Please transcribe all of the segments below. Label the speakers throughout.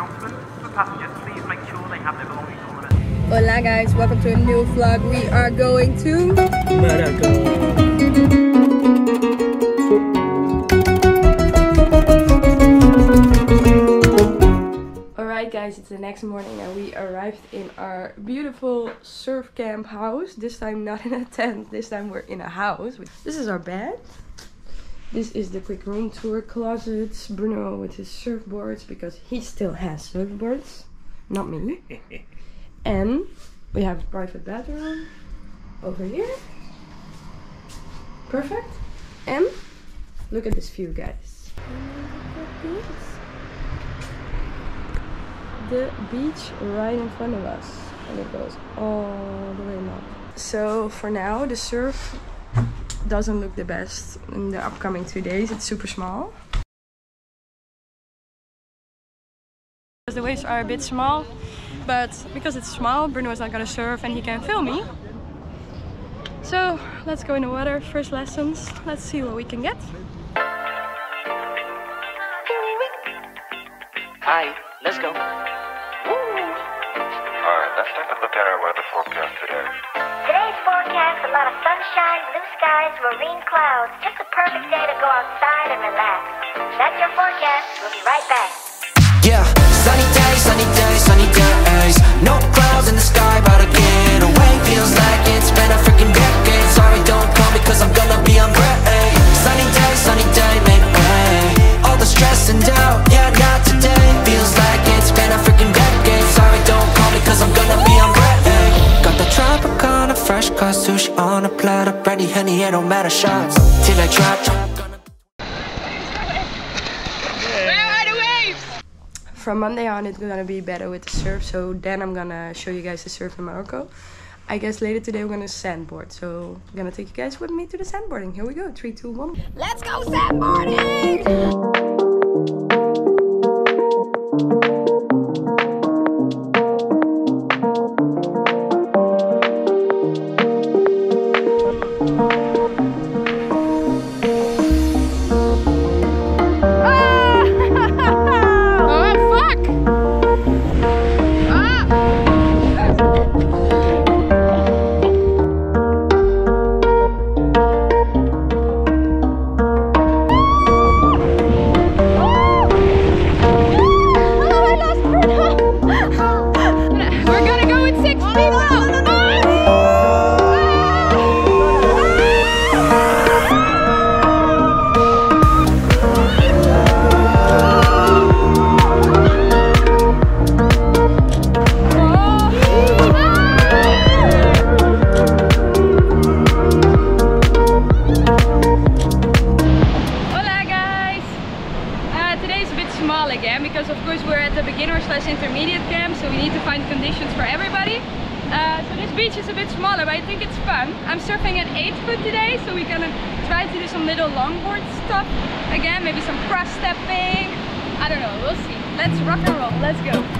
Speaker 1: announcement for passengers. Please make sure they have their belongings ornamented.
Speaker 2: Hola guys, welcome to a new vlog. We are going to Alright guys, it's the next morning and we arrived in our beautiful surf camp house. This time not in a tent, this time we're in a house. This is our bed. This is the quick room tour closets. Bruno with his surfboards because he still has surfboards, not me. and we have a private bathroom over here. Perfect. And look at this view, guys. Look at this. The beach right in front of us, and it goes all the way up. So for now, the surf doesn't look the best in the upcoming two days. It's super small. The waves are a bit small, but because it's small, Bruno is not gonna surf and he can film me. So let's go in the water, first lessons. Let's see what we can get.
Speaker 3: Hi, let's go.
Speaker 4: Alright, let's take a look at our weather forecast today.
Speaker 5: Forecast, a lot of sunshine, blue skies, marine clouds. Just a perfect day to go outside and relax. That's your forecast. We'll be right back.
Speaker 3: Yeah, platter. Brandy, honey, it don't matter shots. Till I drop,
Speaker 2: From Monday on, it's gonna be better with the surf. So then I'm gonna show you guys the surf in Morocco. I guess later today we're gonna sandboard. So I'm gonna take you guys with me to the sandboarding. Here we go. Three, two, one. Let's go sandboarding! A bit small again because of course we're at the beginner slash intermediate camp so we need to find conditions for everybody. Uh, so this beach is a bit smaller but I think it's fun. I'm surfing at 8 foot today so we're gonna try to do some little longboard stuff again, maybe some cross stepping. I don't know, we'll see. Let's rock and roll, let's go.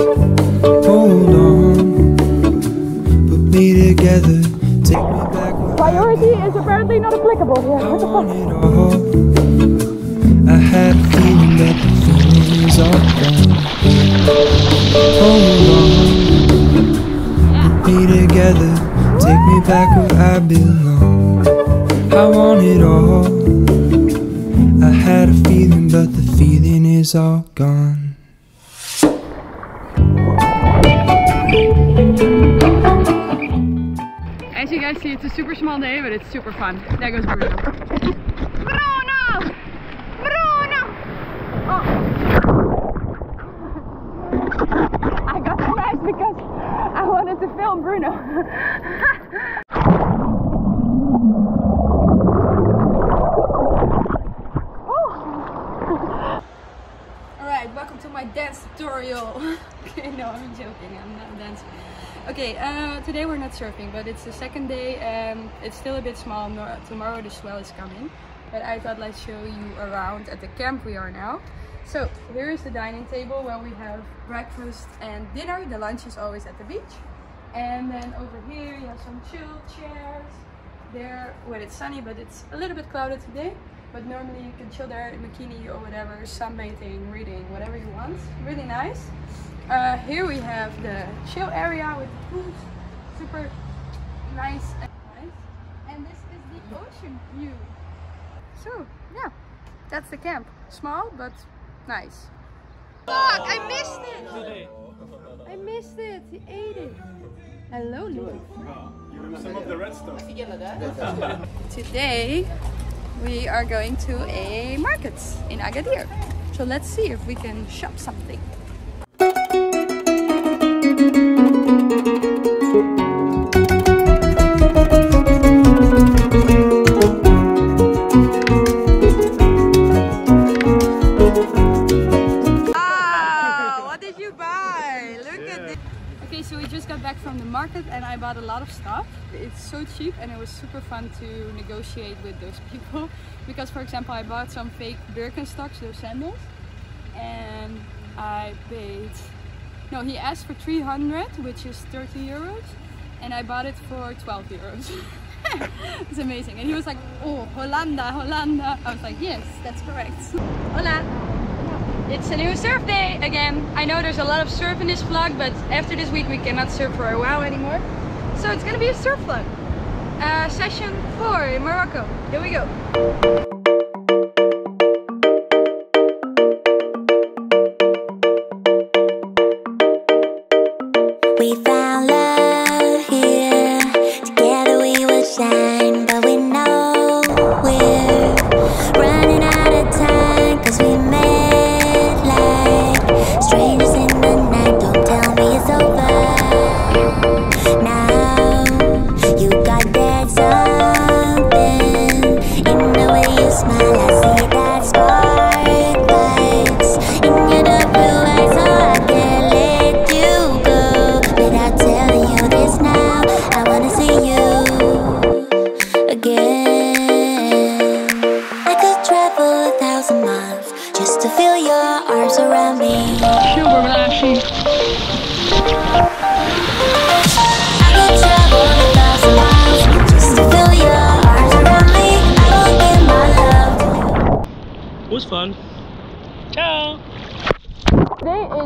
Speaker 6: Hold on, put me together, take me back
Speaker 2: Priority is apparently not applicable here.
Speaker 6: I want it all. I had a feeling that the feeling is all gone. Hold on, put me together, take me back where I belong. I want it all. I had a feeling, but the feeling is all gone.
Speaker 2: Guys see, it's a super small day, but it's super fun. There goes Bruno. Bruno! Bruno! Oh. I got just because I wanted to film Bruno. Oh. Alright, welcome to my dance okay, no, I'm joking, I'm not dancing. Okay, uh, today we're not surfing, but it's the second day and it's still a bit small. No, tomorrow the swell is coming. But I thought I'd show you around at the camp we are now. So here is the dining table where we have breakfast and dinner. The lunch is always at the beach. And then over here you have some chill chairs. There, when it's sunny, but it's a little bit clouded today. But normally you can chill there in bikini or whatever, sunbathing, reading, whatever you want. Really nice. Uh, here we have the chill area with the pools. Super nice and nice. And this is the ocean view. So, yeah, that's the camp. Small, but nice. Fuck, I missed it! I missed it, he ate it. Hello, Luke.
Speaker 7: Some of the red stuff.
Speaker 2: Today, we are going to a market in Agadir. So let's see if we can shop something. Got back from the market and I bought a lot of stuff. It's so cheap and it was super fun to negotiate with those people. Because for example, I bought some fake Birkenstocks, those sandals. And I paid, no, he asked for 300, which is 30 euros. And I bought it for 12 euros. it's amazing. And he was like, oh, Hollanda, Hollanda. I was like, yes, that's correct. Hola. It's a new surf day again. I know there's a lot of surf in this vlog, but after this week we cannot surf for a while anymore. So it's gonna be a surf vlog. Uh, session 4 in Morocco. Here we go.
Speaker 5: We found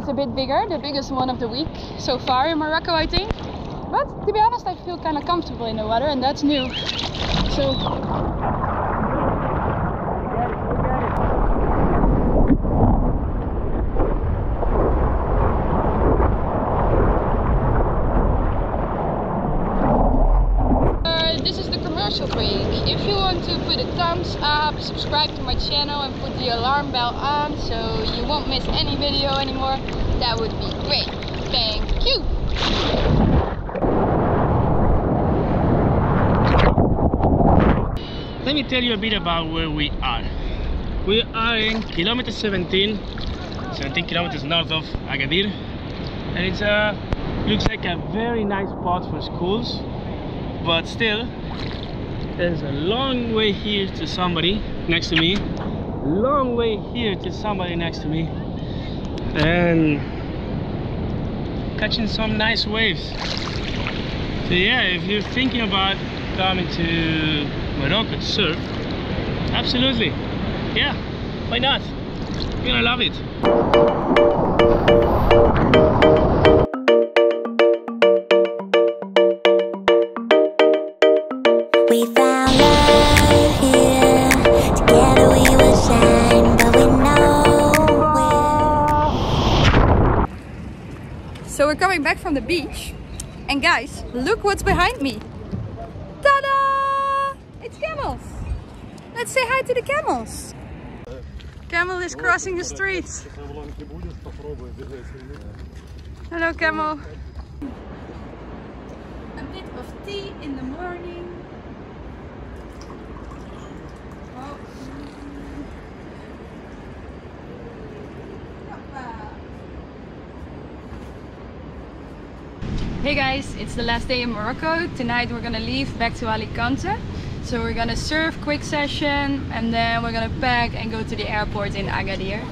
Speaker 2: Is a bit bigger, the biggest one of the week so far in Morocco, I think. But to be honest, I feel kind of comfortable in the water, and that's new. So. Uh, this is the commercial break. If you want to put a thumbs up, subscribe to my channel and put the alarm bell on so you won't miss any video anymore, that would be great. Thank you!
Speaker 7: Let me tell you a bit about where we are. We are in kilometer 17, 17 kilometers north of Agadir, and it's a looks like a very nice spot for schools, but still there's a long way here to somebody next to me, long way here to somebody next to me, and catching some nice waves. So yeah, if you're thinking about coming to Morocco to surf, absolutely, yeah, why not? You're gonna love it.
Speaker 2: So we're coming back from the beach, and guys, look what's behind me! Ta-da! It's camels! Let's say hi to the camels! Camel is crossing the street. Hello, Camel. A bit of tea in the morning. Hey guys, it's the last day in Morocco. Tonight we're gonna leave back to Alicante. So we're gonna surf quick session and then we're gonna pack and go to the airport in Agadir.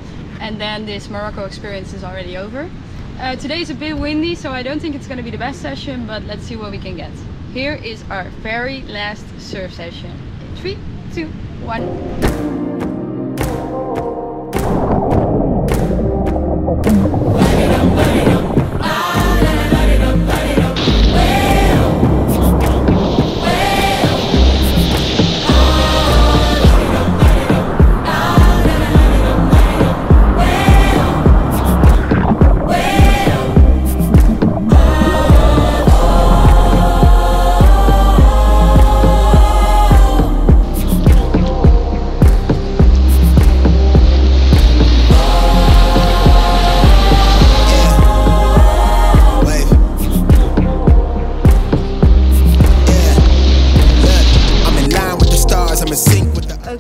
Speaker 2: And then this Morocco experience is already over. Uh, today is a bit windy, so I don't think it's gonna be the best session, but let's see what we can get. Here is our very last surf session. Three, two, one.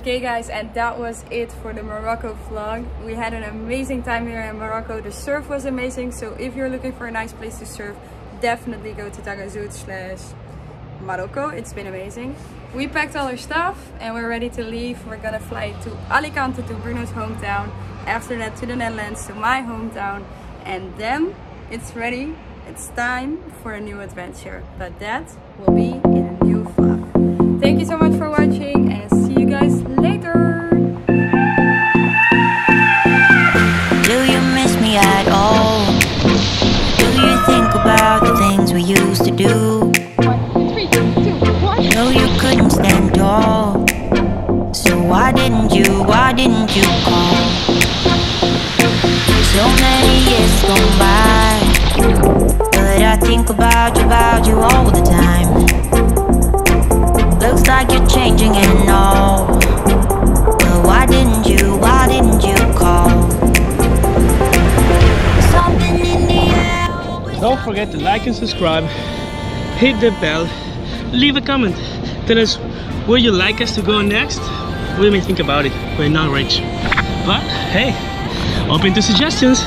Speaker 2: Okay guys, and that was it for the Morocco vlog. We had an amazing time here in Morocco. The surf was amazing, so if you're looking for a nice place to surf, definitely go to Taghazout slash Morocco. It's been amazing. We packed all our stuff and we're ready to leave. We're gonna fly to Alicante to Bruno's hometown. After that to the Netherlands to my hometown. And then it's ready. It's time for a new adventure. But that will be in a new vlog. Thank you so much for watching
Speaker 5: why didn't you, why didn't you call? So many years gone by. But I think about you, about you all the time. Looks like you're changing and all. But why didn't you, why didn't you call? Something in the air.
Speaker 7: Don't forget to like and subscribe, hit the bell, leave a comment. Tell us where you like us to go next. We may think about it. We're not rich. But hey, open to suggestions.